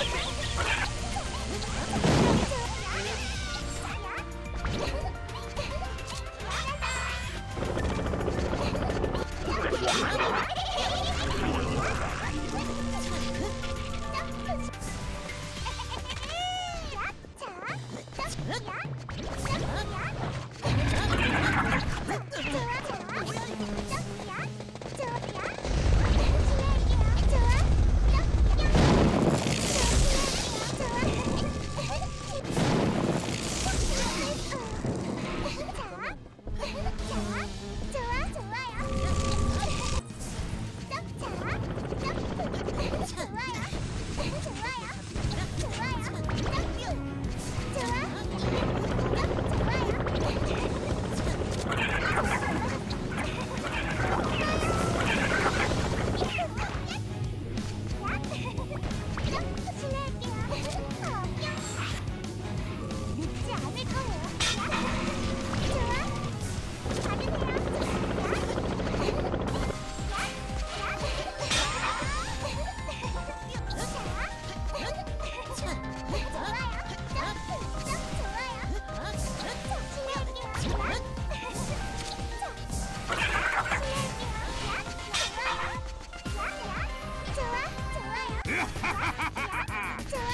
Okay.